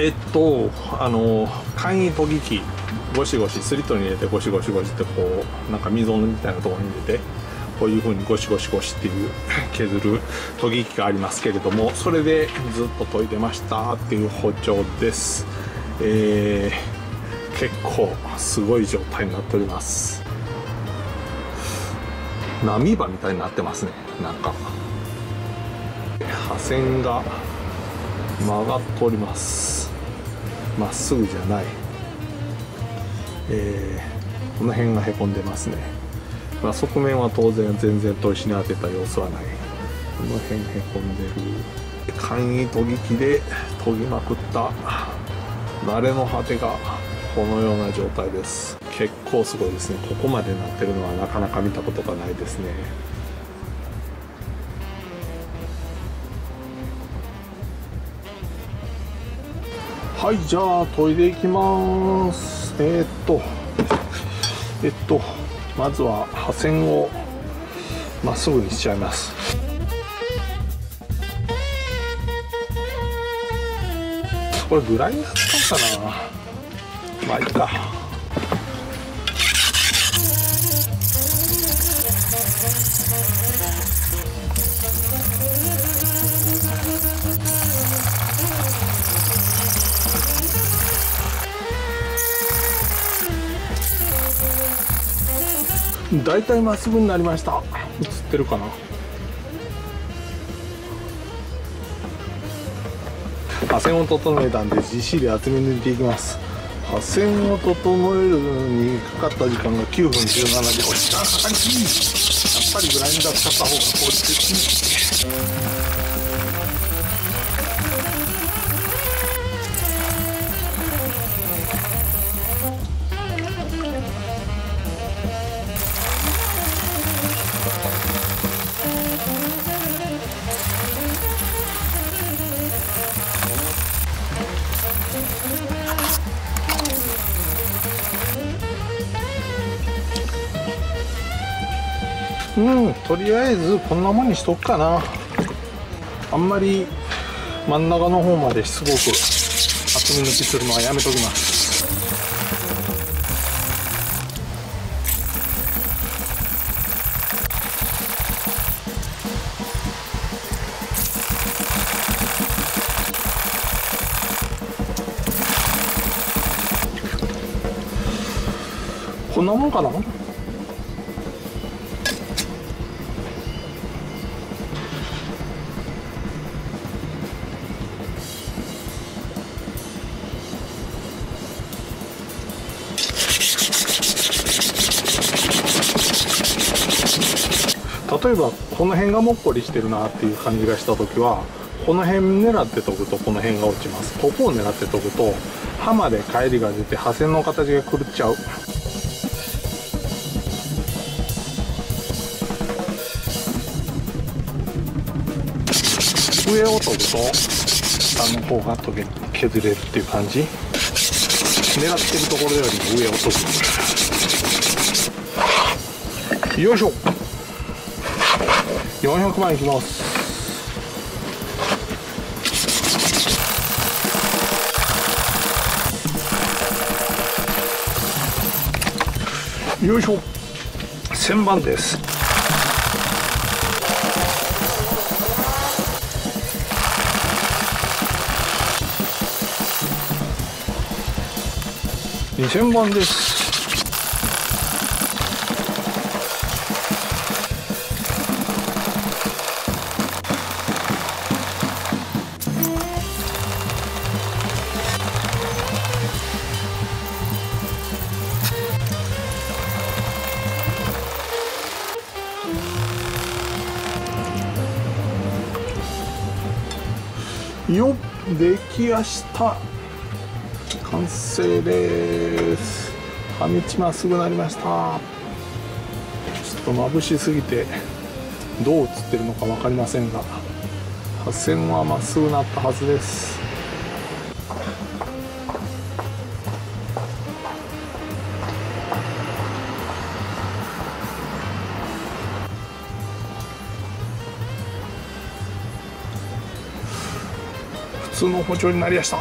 えっとあの簡易研ぎ機ゴシゴシスリットに入れてゴシゴシゴシってこうなんか溝みたいなところに入れてこういう風にゴシゴシゴシっていう削る研ぎ器がありますけれどもそれでずっと研いでましたっていう包丁です。えー、結構すごい状態になっております。波場みたいになってますね。なんか。破線が曲がっております。まっすぐじゃない。えー、この辺がへこんでますね、まあ、側面は当然全然砥石に当てた様子はない。この辺へこんでる。簡易研ぎ機で研ぎまくった。慣れの果てがこのような状態です。結構すごいですね。ここまでなってるのはなかなか見たことがないですね。はいじゃあ研いでいきます。えー、っとえっとまずは破線をまっすぐにしちゃいます。これぐらいだったかな。まあいいか。大体まっすぐになりました。映ってるかな？破線を整えたんで GC で厚め抜いていきます。破線を整えるのにかかった時間が9分17秒。時間かかりすぎやっぱりグラインダー使った方が効率的うんとりあえずこんなもんにしとくかな。あんまり真ん中の方まですごく厚み抜きするのはやめときますこんなもんかな？例えばこの辺がもっこりしてるなっていう感じがした時はこの辺狙って研ぐとこの辺が落ちます。ここを狙って研ぐと刃まで返りが出て刃線の形が狂っちゃう。上を研ぐと下の方が研げ削れるっていう感じ。狙ってるところよりも上を研ぐ。よいしょ。400万いきます。よいしょ。1000番です。2000番です。よっできやした。完成です。葉道まっすぐなりました。ちょっと眩しすぎてどう映ってるのか分かりませんが破線はまっすぐなったはずです。普通の包丁になりやした。